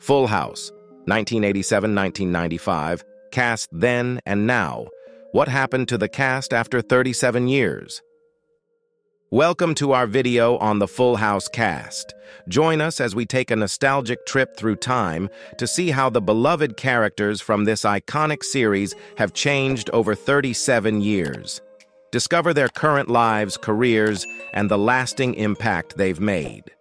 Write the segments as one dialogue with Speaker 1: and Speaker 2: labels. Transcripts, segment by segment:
Speaker 1: Full House, 1987-1995, cast then and now. What happened to the cast after 37 years? Welcome to our video on the Full House cast. Join us as we take a nostalgic trip through time to see how the beloved characters from this iconic series have changed over 37 years. Discover their current lives, careers, and the lasting impact they've made.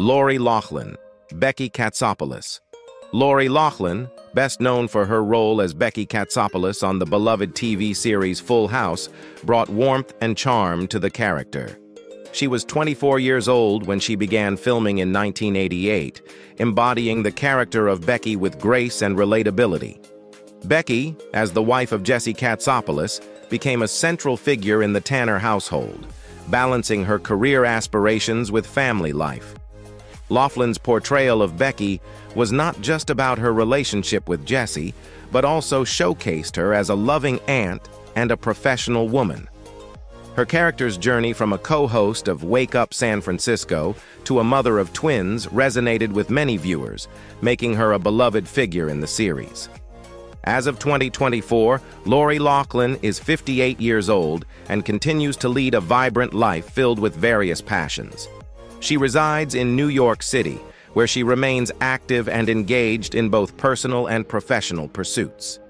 Speaker 1: Lori Loughlin, Becky Katsopolis. Lori Loughlin, best known for her role as Becky Katsopolis on the beloved TV series Full House, brought warmth and charm to the character. She was 24 years old when she began filming in 1988, embodying the character of Becky with grace and relatability. Becky, as the wife of Jesse Katsopolis, became a central figure in the Tanner household, balancing her career aspirations with family life. Loughlin's portrayal of Becky was not just about her relationship with Jesse, but also showcased her as a loving aunt and a professional woman. Her character's journey from a co-host of Wake Up San Francisco to a mother of twins resonated with many viewers, making her a beloved figure in the series. As of 2024, Lori Loughlin is 58 years old and continues to lead a vibrant life filled with various passions. She resides in New York City, where she remains active and engaged in both personal and professional pursuits.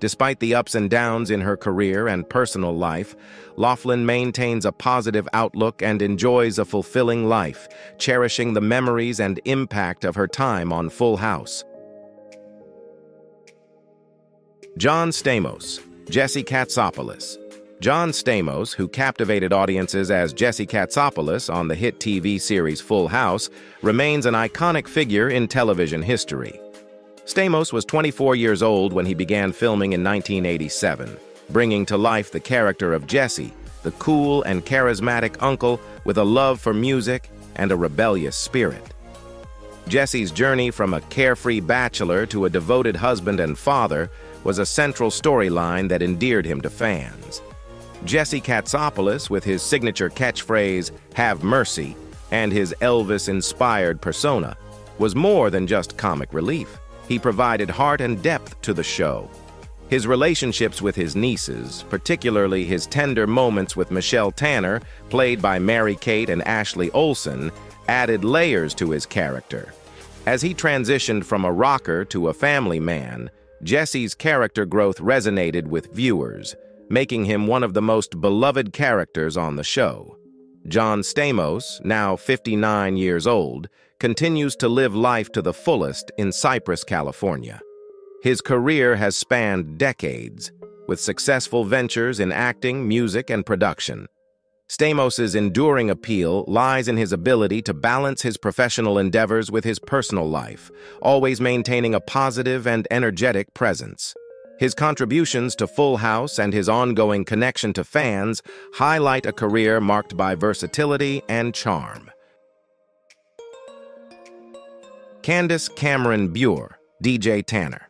Speaker 1: Despite the ups and downs in her career and personal life, Loughlin maintains a positive outlook and enjoys a fulfilling life, cherishing the memories and impact of her time on Full House. John Stamos, Jesse Katsopolis, John Stamos, who captivated audiences as Jesse Katsopolis on the hit TV series Full House, remains an iconic figure in television history. Stamos was 24 years old when he began filming in 1987, bringing to life the character of Jesse, the cool and charismatic uncle with a love for music and a rebellious spirit. Jesse's journey from a carefree bachelor to a devoted husband and father was a central storyline that endeared him to fans. Jesse Katsopolis, with his signature catchphrase, Have Mercy, and his Elvis-inspired persona, was more than just comic relief. He provided heart and depth to the show. His relationships with his nieces, particularly his tender moments with Michelle Tanner, played by Mary-Kate and Ashley Olsen, added layers to his character. As he transitioned from a rocker to a family man, Jesse's character growth resonated with viewers, making him one of the most beloved characters on the show. John Stamos, now 59 years old, continues to live life to the fullest in Cypress, California. His career has spanned decades, with successful ventures in acting, music, and production. Stamos's enduring appeal lies in his ability to balance his professional endeavors with his personal life, always maintaining a positive and energetic presence. His contributions to Full House and his ongoing connection to fans highlight a career marked by versatility and charm. Candace Cameron Bure, DJ Tanner.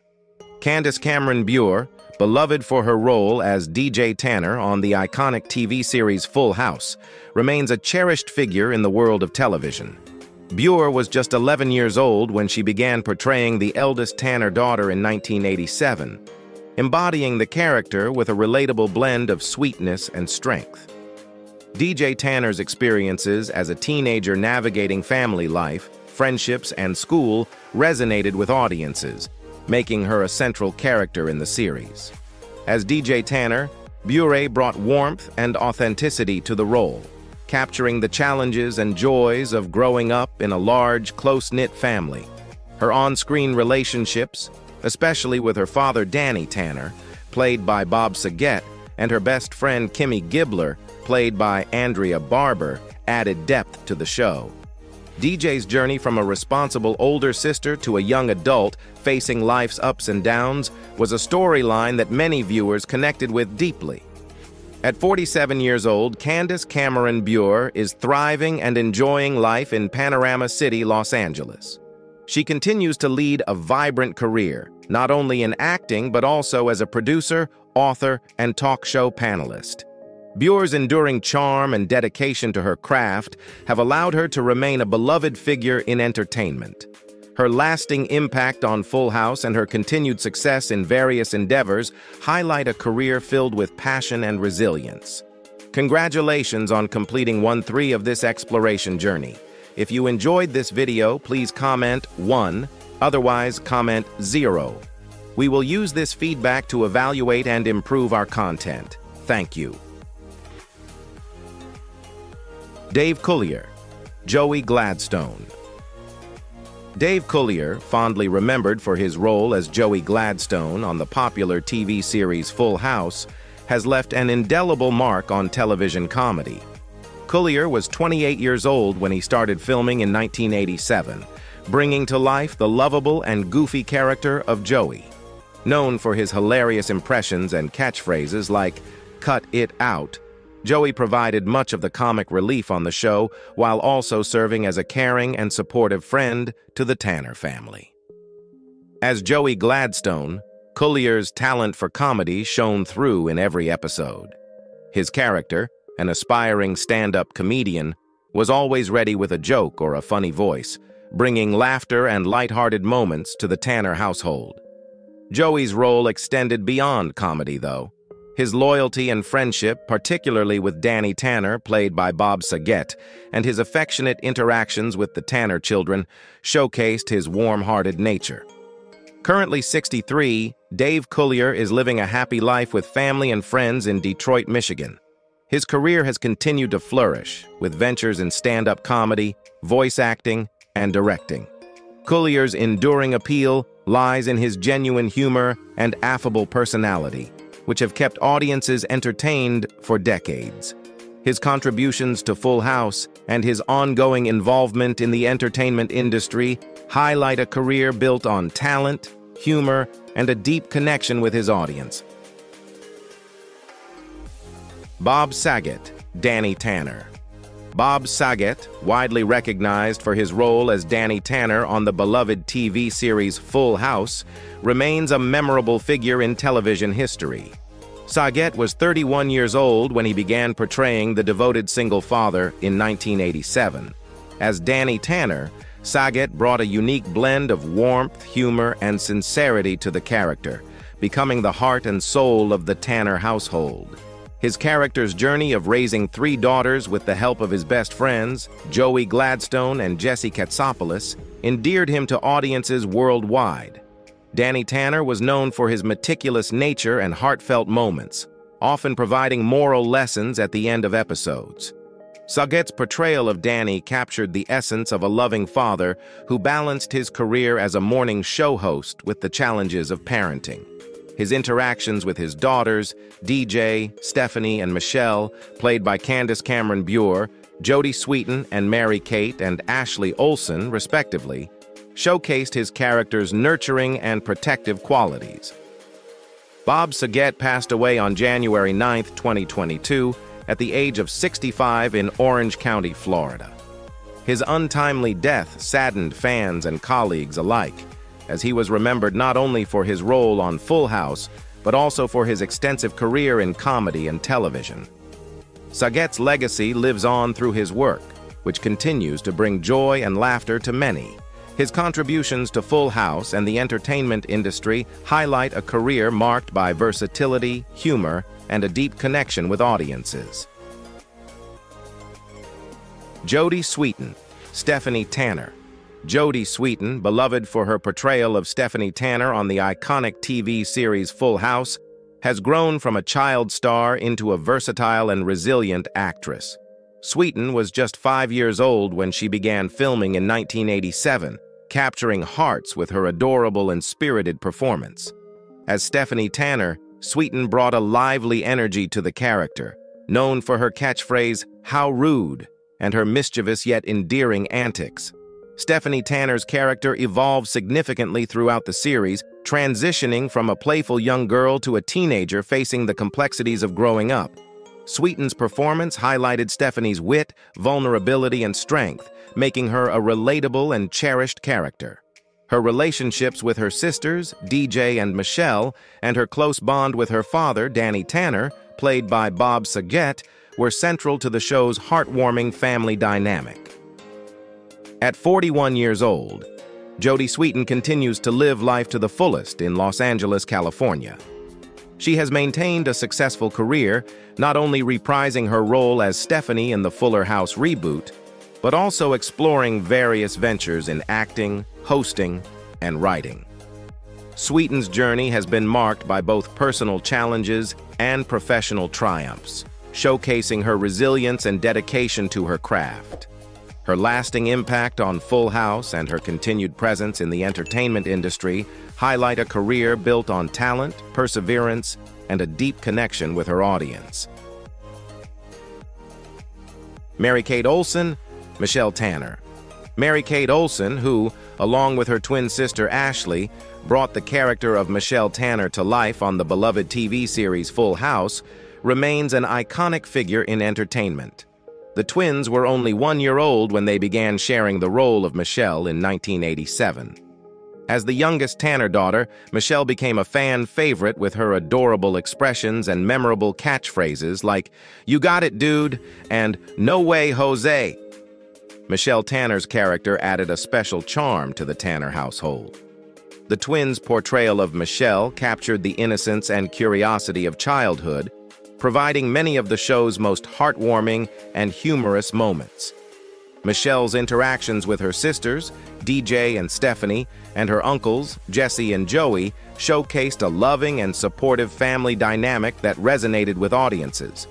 Speaker 1: Candace Cameron Bure, beloved for her role as DJ Tanner on the iconic TV series Full House, remains a cherished figure in the world of television. Bure was just 11 years old when she began portraying the eldest Tanner daughter in 1987, embodying the character with a relatable blend of sweetness and strength. DJ Tanner's experiences as a teenager navigating family life, friendships, and school resonated with audiences, making her a central character in the series. As DJ Tanner, Bure brought warmth and authenticity to the role, capturing the challenges and joys of growing up in a large, close-knit family. Her on-screen relationships, especially with her father Danny Tanner, played by Bob Saget, and her best friend Kimmy Gibbler, played by Andrea Barber, added depth to the show. DJ's journey from a responsible older sister to a young adult facing life's ups and downs was a storyline that many viewers connected with deeply. At 47 years old, Candace Cameron Bure is thriving and enjoying life in Panorama City, Los Angeles. She continues to lead a vibrant career, not only in acting but also as a producer, author, and talk show panelist. Bure's enduring charm and dedication to her craft have allowed her to remain a beloved figure in entertainment. Her lasting impact on Full House and her continued success in various endeavors highlight a career filled with passion and resilience. Congratulations on completing 1-3 of this exploration journey. If you enjoyed this video, please comment 1, otherwise comment 0. We will use this feedback to evaluate and improve our content. Thank you. Dave Coulier, Joey Gladstone. Dave Coulier, fondly remembered for his role as Joey Gladstone on the popular TV series Full House, has left an indelible mark on television comedy. Coulier was 28 years old when he started filming in 1987, bringing to life the lovable and goofy character of Joey. Known for his hilarious impressions and catchphrases like, cut it out, Joey provided much of the comic relief on the show while also serving as a caring and supportive friend to the Tanner family. As Joey Gladstone, Coulier's talent for comedy shone through in every episode. His character, an aspiring stand-up comedian, was always ready with a joke or a funny voice, bringing laughter and light-hearted moments to the Tanner household. Joey's role extended beyond comedy, though. His loyalty and friendship, particularly with Danny Tanner, played by Bob Saget, and his affectionate interactions with the Tanner children showcased his warm-hearted nature. Currently 63, Dave Coulier is living a happy life with family and friends in Detroit, Michigan. His career has continued to flourish, with ventures in stand-up comedy, voice acting, and directing. Coulier's enduring appeal lies in his genuine humor and affable personality, which have kept audiences entertained for decades. His contributions to Full House and his ongoing involvement in the entertainment industry highlight a career built on talent, humor, and a deep connection with his audience. Bob Saget, Danny Tanner. Bob Saget, widely recognized for his role as Danny Tanner on the beloved TV series Full House, remains a memorable figure in television history. Saget was 31 years old when he began portraying the devoted single father in 1987. As Danny Tanner, Saget brought a unique blend of warmth, humor, and sincerity to the character, becoming the heart and soul of the Tanner household. His character's journey of raising three daughters with the help of his best friends, Joey Gladstone and Jesse Katsopolis, endeared him to audiences worldwide. Danny Tanner was known for his meticulous nature and heartfelt moments, often providing moral lessons at the end of episodes. Saget's portrayal of Danny captured the essence of a loving father who balanced his career as a morning show host with the challenges of parenting. His interactions with his daughters, DJ, Stephanie, and Michelle, played by Candace Cameron Bure, Jodie Sweetin and Mary Kate and Ashley Olsen, respectively, showcased his character's nurturing and protective qualities. Bob Saget passed away on January 9, 2022, at the age of 65 in Orange County, Florida. His untimely death saddened fans and colleagues alike, as he was remembered not only for his role on Full House, but also for his extensive career in comedy and television. Saget's legacy lives on through his work, which continues to bring joy and laughter to many. His contributions to Full House and the entertainment industry highlight a career marked by versatility, humor, and a deep connection with audiences. Jodie Sweetin, Stephanie Tanner, Jodie Sweetin, beloved for her portrayal of Stephanie Tanner on the iconic TV series Full House, has grown from a child star into a versatile and resilient actress. Sweetin was just five years old when she began filming in 1987, capturing hearts with her adorable and spirited performance. As Stephanie Tanner, Sweetin brought a lively energy to the character, known for her catchphrase, how rude, and her mischievous yet endearing antics. Stephanie Tanner's character evolved significantly throughout the series, transitioning from a playful young girl to a teenager facing the complexities of growing up. Sweetin's performance highlighted Stephanie's wit, vulnerability, and strength, making her a relatable and cherished character. Her relationships with her sisters, DJ and Michelle, and her close bond with her father, Danny Tanner, played by Bob Saget, were central to the show's heartwarming family dynamic. At 41 years old, Jodie Sweetin continues to live life to the fullest in Los Angeles, California. She has maintained a successful career, not only reprising her role as Stephanie in the Fuller House reboot, but also exploring various ventures in acting, hosting, and writing. Sweetin's journey has been marked by both personal challenges and professional triumphs, showcasing her resilience and dedication to her craft. Her lasting impact on Full House and her continued presence in the entertainment industry highlight a career built on talent, perseverance, and a deep connection with her audience. Mary-Kate Olsen, Michelle Tanner. Mary-Kate Olsen, who, along with her twin sister Ashley, brought the character of Michelle Tanner to life on the beloved TV series Full House, remains an iconic figure in entertainment. The twins were only one year old when they began sharing the role of Michelle in 1987. As the youngest Tanner daughter, Michelle became a fan favorite with her adorable expressions and memorable catchphrases like, You got it, dude, and No way, Jose. Michelle Tanner's character added a special charm to the Tanner household. The twins' portrayal of Michelle captured the innocence and curiosity of childhood, providing many of the show's most heartwarming and humorous moments. Michelle's interactions with her sisters, DJ and Stephanie, and her uncles, Jesse and Joey, showcased a loving and supportive family dynamic that resonated with audiences.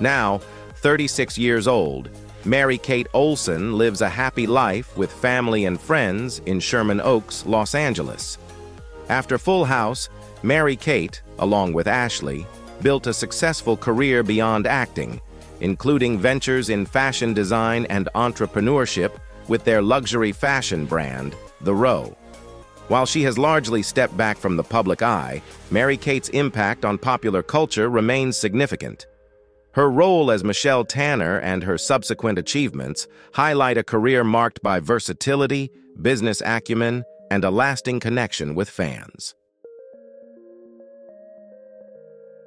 Speaker 1: Now, 36 years old, Mary-Kate Olsen lives a happy life with family and friends in Sherman Oaks, Los Angeles. After Full House, Mary-Kate, along with Ashley, built a successful career beyond acting, including ventures in fashion design and entrepreneurship with their luxury fashion brand, The Row. While she has largely stepped back from the public eye, Mary-Kate's impact on popular culture remains significant. Her role as Michelle Tanner and her subsequent achievements highlight a career marked by versatility, business acumen, and a lasting connection with fans.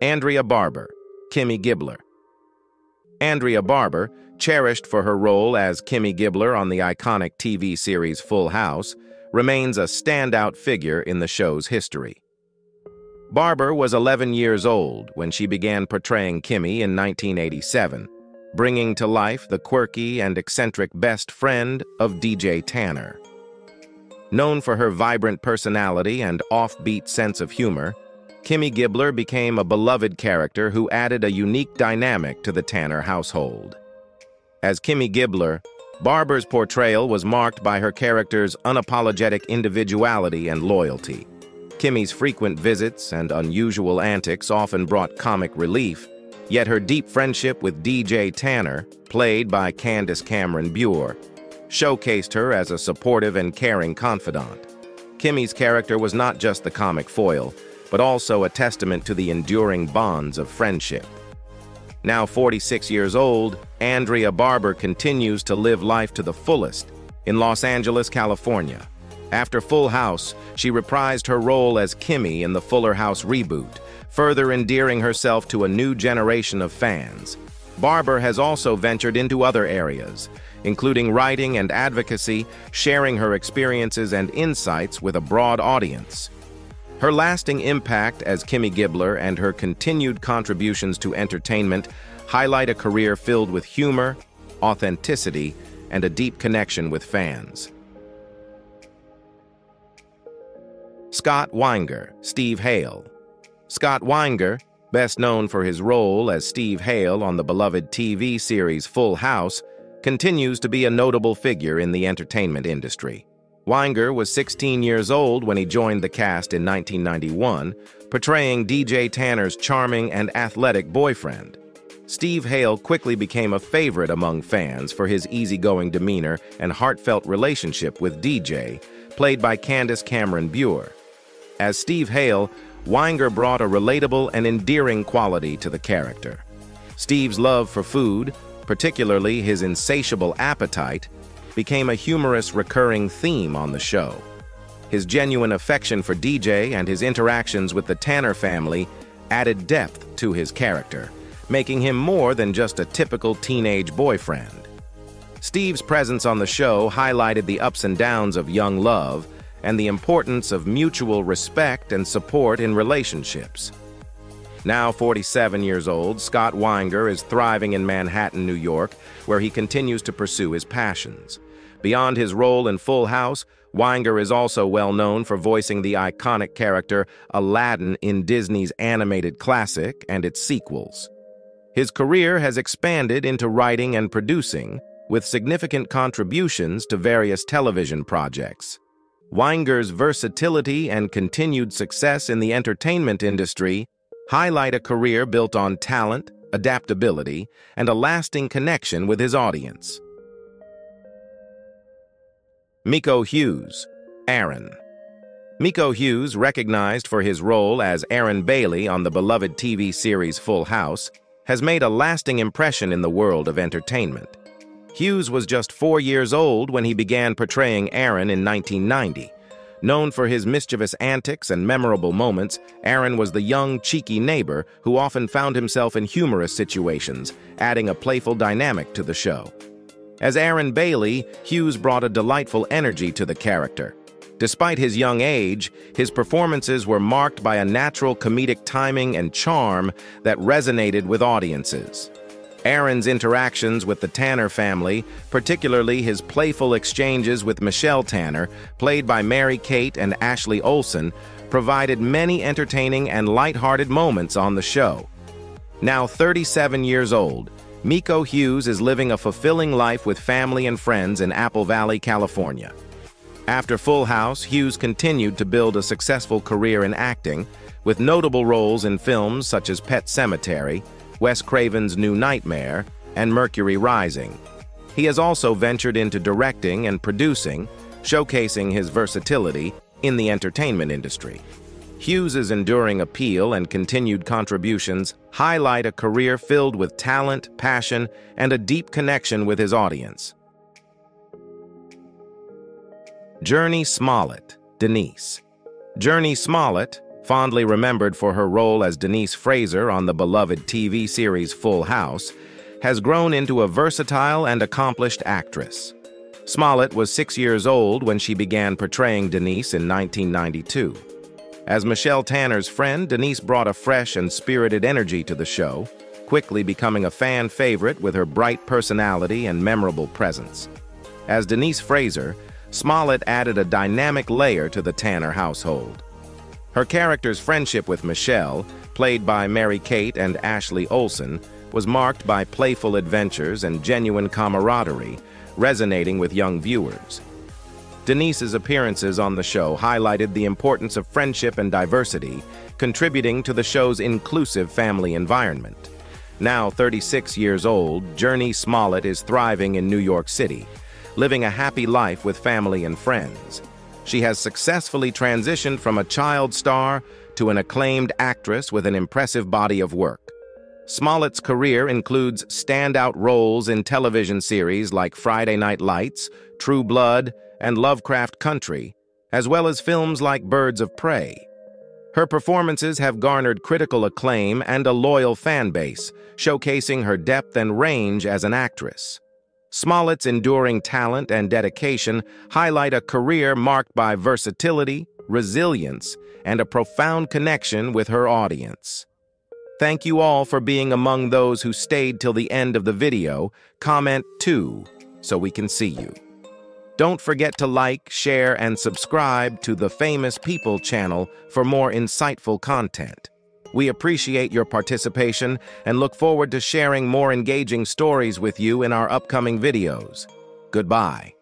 Speaker 1: Andrea Barber, Kimmy Gibbler. Andrea Barber, cherished for her role as Kimmy Gibbler on the iconic TV series Full House, remains a standout figure in the show's history. Barber was 11 years old when she began portraying Kimmy in 1987, bringing to life the quirky and eccentric best friend of DJ Tanner. Known for her vibrant personality and offbeat sense of humor, Kimmy Gibbler became a beloved character who added a unique dynamic to the Tanner household. As Kimmy Gibbler, Barber's portrayal was marked by her character's unapologetic individuality and loyalty. Kimmy's frequent visits and unusual antics often brought comic relief, yet her deep friendship with DJ Tanner, played by Candace Cameron Bure, showcased her as a supportive and caring confidant. Kimmy's character was not just the comic foil, but also a testament to the enduring bonds of friendship. Now 46 years old, Andrea Barber continues to live life to the fullest in Los Angeles, California. After Full House, she reprised her role as Kimmy in the Fuller House reboot, further endearing herself to a new generation of fans. Barber has also ventured into other areas, including writing and advocacy, sharing her experiences and insights with a broad audience. Her lasting impact as Kimmy Gibbler and her continued contributions to entertainment highlight a career filled with humor, authenticity, and a deep connection with fans. Scott Weinger, Steve Hale. Scott Weinger, best known for his role as Steve Hale on the beloved TV series Full House, continues to be a notable figure in the entertainment industry. Weinger was 16 years old when he joined the cast in 1991, portraying DJ Tanner's charming and athletic boyfriend. Steve Hale quickly became a favorite among fans for his easygoing demeanor and heartfelt relationship with DJ, played by Candace Cameron Bure. As Steve Hale, Weinger brought a relatable and endearing quality to the character. Steve's love for food, particularly his insatiable appetite, became a humorous recurring theme on the show. His genuine affection for DJ and his interactions with the Tanner family added depth to his character, making him more than just a typical teenage boyfriend. Steve's presence on the show highlighted the ups and downs of young love and the importance of mutual respect and support in relationships. Now 47 years old, Scott Weinger is thriving in Manhattan, New York, where he continues to pursue his passions. Beyond his role in Full House, Weinger is also well known for voicing the iconic character Aladdin in Disney's animated classic and its sequels. His career has expanded into writing and producing, with significant contributions to various television projects. Weinger's versatility and continued success in the entertainment industry highlight a career built on talent, adaptability, and a lasting connection with his audience. Miko Hughes, Aaron. Miko Hughes, recognized for his role as Aaron Bailey on the beloved TV series Full House, has made a lasting impression in the world of entertainment. Hughes was just four years old when he began portraying Aaron in 1990. Known for his mischievous antics and memorable moments, Aaron was the young, cheeky neighbor who often found himself in humorous situations, adding a playful dynamic to the show. As Aaron Bailey, Hughes brought a delightful energy to the character. Despite his young age, his performances were marked by a natural comedic timing and charm that resonated with audiences. Aaron's interactions with the Tanner family, particularly his playful exchanges with Michelle Tanner, played by Mary-Kate and Ashley Olsen, provided many entertaining and light-hearted moments on the show. Now 37 years old, Miko Hughes is living a fulfilling life with family and friends in Apple Valley, California. After Full House, Hughes continued to build a successful career in acting, with notable roles in films such as Pet Sematary, Wes Craven's New Nightmare, and Mercury Rising. He has also ventured into directing and producing, showcasing his versatility in the entertainment industry. Hughes's enduring appeal and continued contributions highlight a career filled with talent, passion, and a deep connection with his audience. Jurnee Smollett, Denise. Jurnee Smollett, fondly remembered for her role as Denise Fraser on the beloved TV series Full House, has grown into a versatile and accomplished actress. Smollett was six years old when she began portraying Denise in 1992. As Michelle Tanner's friend, Denise brought a fresh and spirited energy to the show, quickly becoming a fan favorite with her bright personality and memorable presence. As Denise Fraser, Smollett added a dynamic layer to the Tanner household. Her character's friendship with Michelle, played by Mary-Kate and Ashley Olsen, was marked by playful adventures and genuine camaraderie, resonating with young viewers. Denise's appearances on the show highlighted the importance of friendship and diversity, contributing to the show's inclusive family environment. Now 36 years old, Jurnee Smollett is thriving in New York City, living a happy life with family and friends. She has successfully transitioned from a child star to an acclaimed actress with an impressive body of work. Smollett's career includes standout roles in television series like Friday Night Lights, True Blood, and Lovecraft Country, as well as films like Birds of Prey. Her performances have garnered critical acclaim and a loyal fan base, showcasing her depth and range as an actress. Smollett's enduring talent and dedication highlight a career marked by versatility, resilience, and a profound connection with her audience. Thank you all for being among those who stayed till the end of the video. Comment too, so we can see you. Don't forget to like, share, and subscribe to the Famous People channel for more insightful content. We appreciate your participation and look forward to sharing more engaging stories with you in our upcoming videos. Goodbye.